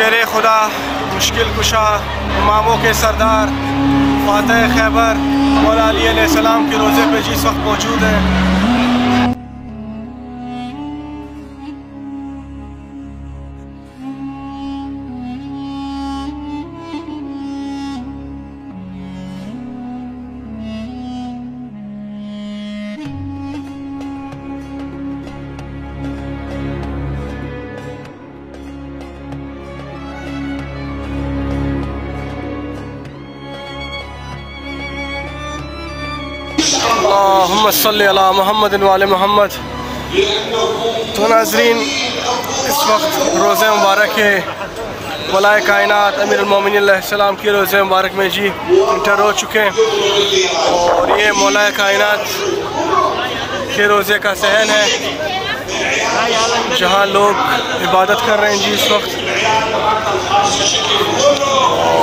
شیر خدا، مشکل کشا، اماموں کے سردار، فاتح خیبر، مولا علی علیہ السلام کے روزے پہ جس وقت موجود ہیں اللہم صلی علی محمد وعلی محمد. تو ناظرین، اس وقت روزہ مبارک ہے۔ ملائے کائنات، امیر المومنین علیہ السلام کی روزہ مبارک میں جی انٹر ہو چکے ہیں۔ اور یہ مولائے کائنات کے روزے کا صحن ہے۔ جہاں لوگ عبادت کر رہے ہیں جی اس وقت۔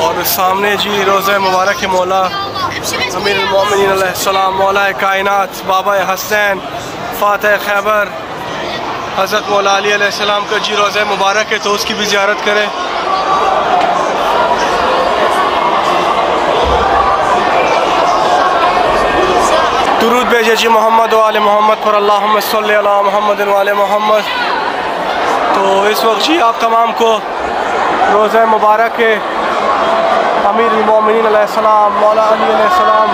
اور سامنے جی روزہ مبارک مولا۔ امیر المومنین علیہ السلام، مولا کائنات، بابا حسین، فاتح خیبر، حضرت مولا علی علیہ السلام کا جی روزہ مبارک ہے تو اس کی بھی زیارت کریں۔ درود بھیجے جی محمد و آل محمد پر۔ اللہم صلی علی محمد و آل محمد۔ تو اس وقت جی آپ تمام کو روزہ مبارک ہے۔ امیر المومنین علیہ السلام مولا علی علیہ السلام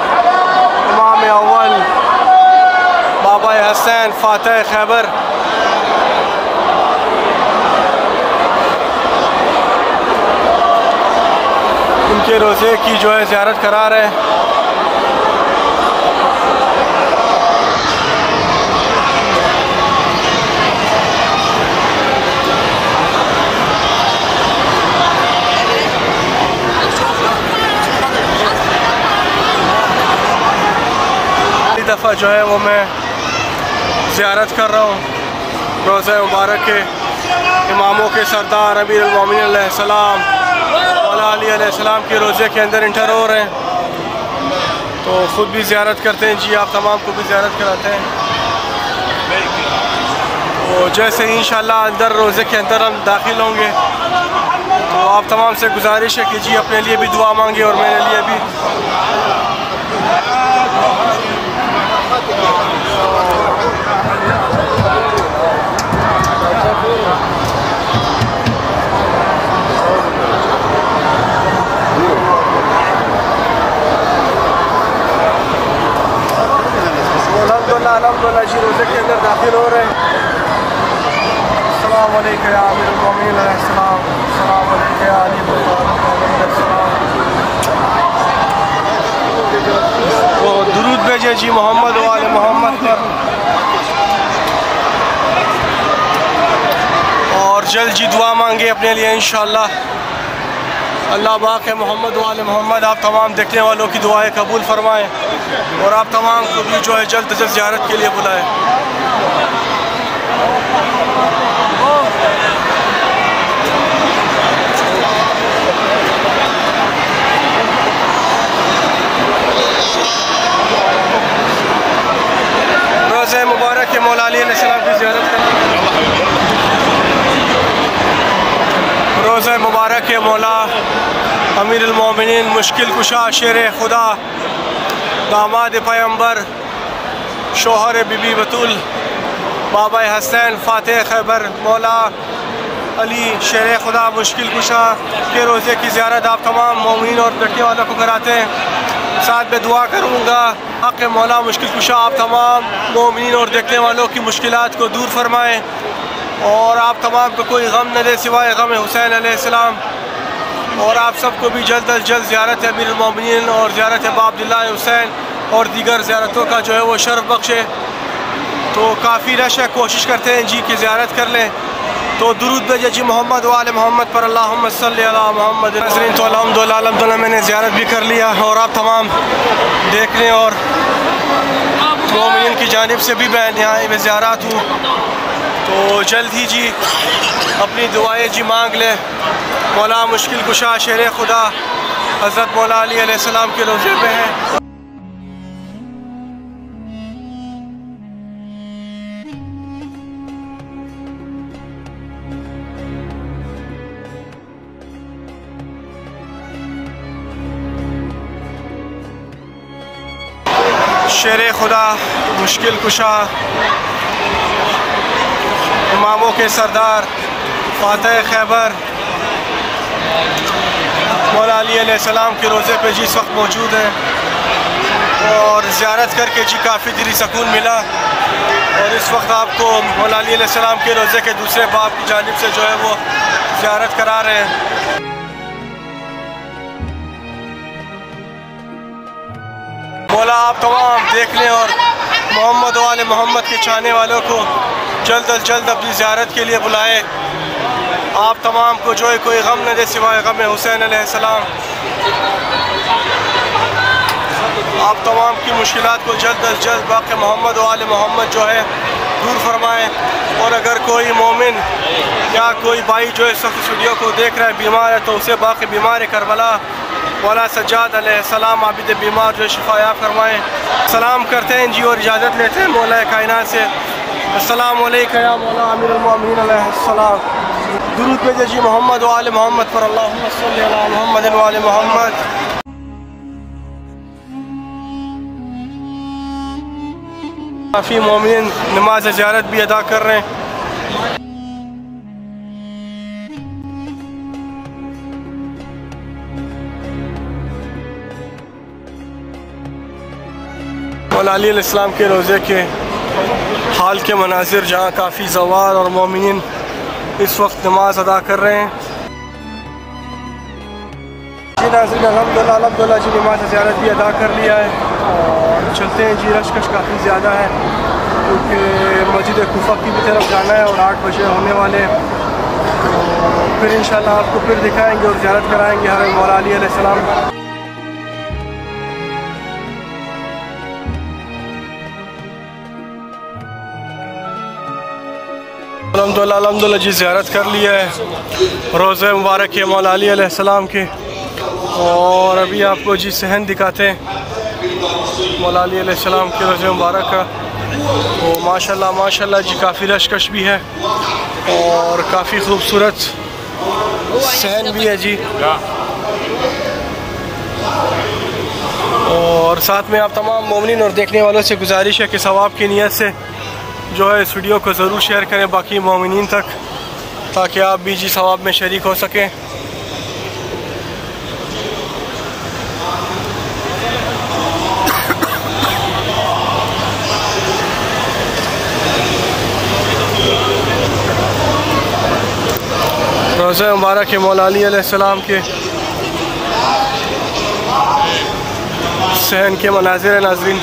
امام اول بابا حسین فاتح خیبر ان کے روزے کی جو ہے زیارت کرا رہے ہیں۔ دفعہ جو ہے وہ میں زیارت کر رہا ہوں۔ روزہ مبارک کے اماموں کے سردار امیر المومنین علیہ السلام مولا علی علیہ السلام کے روزے کے اندر انٹر ہو رہے ہیں۔ تو خود بھی زیارت کرتے ہیں۔ جی آپ تمام کو بھی زیارت کراتے ہیں۔ تو جیسے انشاءاللہ اندر روزے کے اندر ہم داخل ہوں گے، تو آپ تمام سے گزارش ہے کہ جی اپنے لیے بھی دعا مانگے اور میرے لیے بھی۔ السلام یا امیر المومنین علیہ السلام السلام علیکم یا علی علیہ السلام درود بھیجے جی محمد و آل محمد پر۔ اور جلد جی دعا مانگے اپنے لیے انشاءاللہ۔ اللہ باق ہے محمد و آل محمد، آپ تمام دیکھنے والوں کی دعائیں قبول فرمائیں اور آپ تمام کو بھی جو ہے جلد از جلد زیارت کے لیے بلائیں روزہ مبارک کے مولا علی علیہ السلام کی زیارت کریں روزہ مبارک مولا۔ امیر المومنین، مشکل کشا شیر خدا۔ داماد پیمبر شوہر بی بی بطول، بابا حسین فاتح خیبر، مولا علی شیر خدا، مشکل کشا کے روزے کی زیارت آپ تمام مومنین اور بیٹھنے والوں کو کراتے ہیں۔ ساتھ میں دعا کروں گا۔ حق مولا، مشکل کشا آپ تمام مومنین اور دیکھنے والوں کی مشکلات کو دور فرمائیں۔ اور آپ تمام کو کوئی غم نہ دے سوائے غم حسین علیہ السلام۔ اور آپ سب کو بھی جلد از جلد زیارت امیر المومنین اور زیارت باب عبداللہ حسین اور دیگر زیارتوں کا جو ہے وہ شرف بخشے۔ تو کافی رش ہے، کوشش کرتے ہیں جی کہ زیارت کر لیں۔ تو درود بھیجے جی محمد وآل محمد پر اللہم صلی علی محمد. نظرین تو الحمدللہ الحمدللہ میں نے زیارت بھی کر لیا اور آپ تمام دیکھنے اور مومنین کی جانب سے بھی میں یہاں میں زیارت ہوں۔ تو جلد ہی جی اپنی دعائیں جی مانگ لیں۔ مولا مشکل کشا شیر خدا حضرت مولا علی علیہ السلام کے روزے پہ ہیں۔ شیر خدا، مشکل کشا، اماموں کے سردار، فاتح خیبر، مولا علی علیہ السلام کے روزے پہ جی اس وقت موجود ہیں، اور زیارت کر کے جی کافی دلی سکون ملا، اور اس وقت آپ کو مولا علی علیہ السلام کے روزے کے دوسرے باپ کی جانب سے جو ہے وہ زیارت کرا رہے ہیں۔ مولا، آپ تمام دیکھ لیں اور محمد وال محمد کے چاہنے والوں کو جلد از جلد اپنی زیارت کے لیے بلائے آپ تمام کو جو ہے کوئی غم نہ دے سوائے غم حسین علیہ السلام۔ آپ تمام کی مشکلات کو جلد از جلد باقی محمد وال محمد جو ہے دور فرمائیں۔ اور اگر کوئی مومن یا کوئی بھائی جو اس وقت ویڈیو کو دیکھ رہا ہے، بیمار ہے، تو اسے باقی بیمار کربلا والا سجاد علیہ السلام عابد بیمار جو شفایاب فرمائیں۔ سلام کرتے ہیں جی اور اجازت لیتے ہیں مولا کائنات سے۔ السلام علیکم یا مولا امیر المؤمنین علیہ السلام۔ درود پہ جی, جی، محمد وآل محمد پر۔ اللہم صلی اللہ محمد وآل محمد۔ کافی مومن نماز زیارت بھی ادا کر رہے ہیں۔ مولا علی علیہ السلام کے روزے کے حال کے مناظر جہاں کافی زوار اور مومنین اس وقت نماز ادا کر رہے ہیں۔ جی ناظرین، الحمدللہ الحمدللہ جی نماز زیارت بھی ادا کر لیا ہے اور چلتے ہیں۔ جی رشکش کافی زیادہ ہے کیونکہ مسجد کوفہ کی بھی طرف جانا ہے اور آٹھ بجے ہونے والے پھر انشاءاللہ آپ کو پھر دکھائیں گے اور زیارت کرائیں گے ہر مولا علی علیہ السلام۔ الحمدللہ الحمدللہ جی زیارت کر لیا ہے روزہ مبارک ہے مولا علی علیہ السلام کے۔ اور ابھی آپ کو جی سہن دکھاتے ہیں۔ مولا علی علیہ السلام کے روزہ مبارک کا۔ تو ماشاءاللہ ماشاءاللہ جی کافی رشکش بھی ہے۔ اور کافی خوبصورت سہن بھی ہے جی۔ اور ساتھ میں آپ تمام مومنین اور دیکھنے والوں سے گزارش ہے کہ ثواب کی نیت سے جو ہے اس ویڈیو کو ضرور شیئر کریں باقی مومنین تک تاکہ آپ بھی جی ثواب میں شریک ہو سکیں۔ روزہ مبارک مولا علی علیہ السلام کے۔ سہن کے مناظر ناظرین۔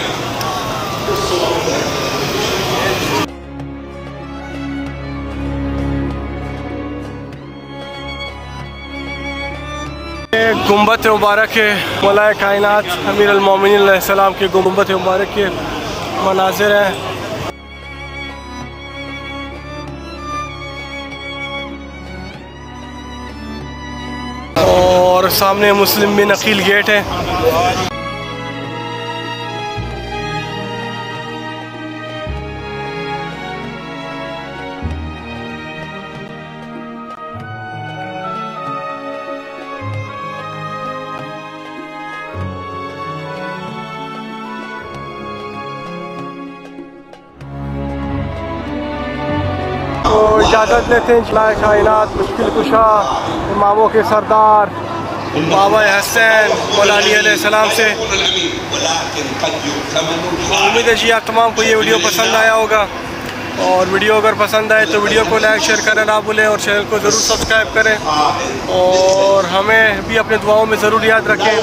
گنبت مبارک ملائے کائنات امیر المومن علیہ السلام کے گنبت مبارک کے مناظر ہیں۔ اور سامنے مسلم بن عقیل گیٹ ہے۔ تو اجازت لیتے ہیں جلائے کائنات، مشکل کشا، اماموں کے سردار، بابا حسین مولا علی علیہ السلام سے۔ امید ہے جی آپ تمام کو یہ ویڈیو پسند آیا ہوگا۔ اور ویڈیو اگر پسند آئے تو ویڈیو کو لائک، شیئر کرنا نہ بھولیں اور چینل کو ضرور سبسکرائب کریں۔ اور ہمیں بھی اپنے دعاؤں میں ضرور یاد رکھیں۔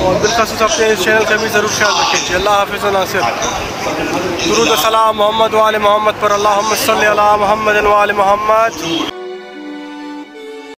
اور بالخصوص اپنے اس چینل کا بھی ضرور خیال رکھیں۔ جی اللہ حافظ و ناصر۔ درود السلام محمد وال محمد پر۔ اللہ صلی اللہ محمد وال محمد۔